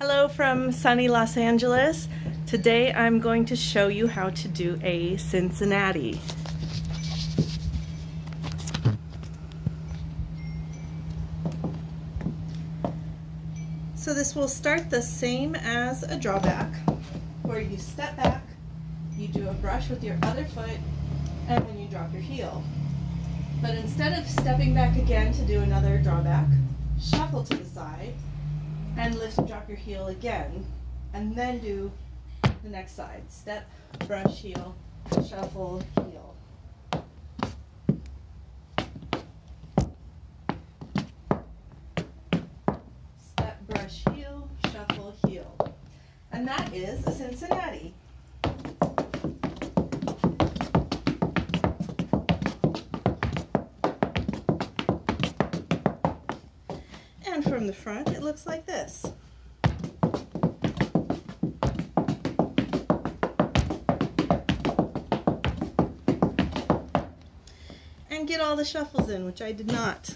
Hello from sunny Los Angeles. Today I'm going to show you how to do a Cincinnati. So this will start the same as a drawback, where you step back, you do a brush with your other foot, and then you drop your heel. But instead of stepping back again to do another drawback, shuffle to the side, and lift and drop your heel again and then do the next side. Step brush heel shuffle heel. Step brush heel shuffle heel. And that is a Cincinnati And from the front, it looks like this. And get all the shuffles in, which I did not.